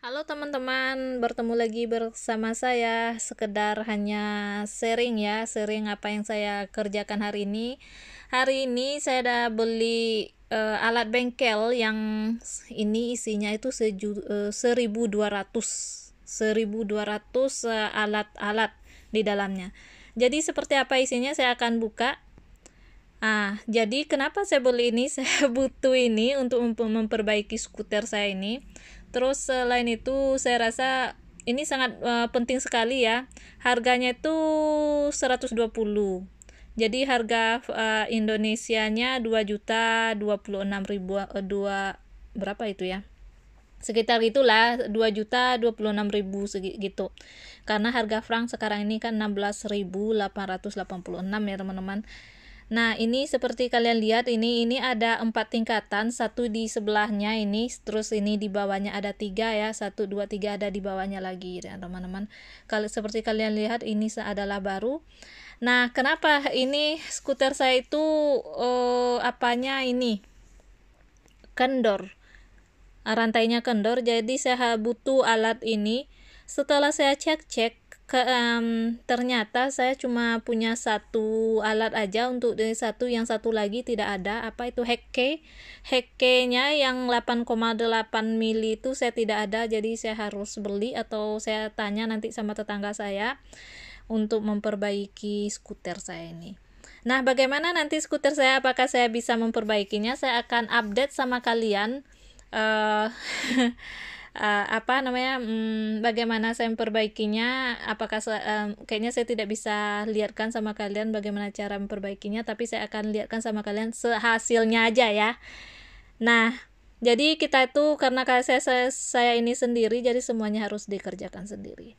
Halo teman-teman, bertemu lagi bersama saya. Sekedar hanya sharing ya, sharing apa yang saya kerjakan hari ini. Hari ini saya ada beli uh, alat bengkel yang ini isinya itu seju, uh, 1200 1200 uh, alat-alat di dalamnya. Jadi seperti apa isinya saya akan buka. Ah, jadi kenapa saya beli ini? Saya butuh ini untuk memperbaiki skuter saya ini terus selain itu saya rasa ini sangat uh, penting sekali ya. Harganya itu 120 jadi harga uh, Indonesianya 2 juta 26 ribu uh, 2 berapa itu ya? Sekitar itulah 2 juta 26 ribu segitu karena harga frank sekarang ini kan 16.886 ya teman-teman Nah, ini seperti kalian lihat ini ini ada empat tingkatan, satu di sebelahnya ini, terus ini di bawahnya ada tiga ya, satu dua tiga ada di bawahnya lagi ya teman-teman. Kalau seperti kalian lihat ini adalah baru. Nah, kenapa ini skuter saya itu uh, apanya ini kendor, rantainya kendor, jadi saya butuh alat ini. Setelah saya cek-cek ke, um, ternyata saya cuma punya satu alat aja untuk dari satu yang satu lagi tidak ada. Apa itu? Hekke. Hekke nya yang 8,8 mili itu saya tidak ada. Jadi saya harus beli atau saya tanya nanti sama tetangga saya untuk memperbaiki skuter saya ini. Nah bagaimana nanti skuter saya? Apakah saya bisa memperbaikinya? Saya akan update sama kalian uh, uh, apa namanya um, bagaimana saya memperbaikinya apakah um, kayaknya saya tidak bisa lihatkan sama kalian bagaimana cara memperbaikinya tapi saya akan lihatkan sama kalian sehasilnya aja ya nah jadi kita itu karena saya, saya saya ini sendiri jadi semuanya harus dikerjakan sendiri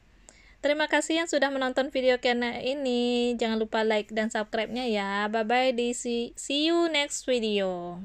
Terima kasih yang sudah menonton video Kena ini. Jangan lupa like dan subscribe-nya ya. Bye bye di see, see you next video.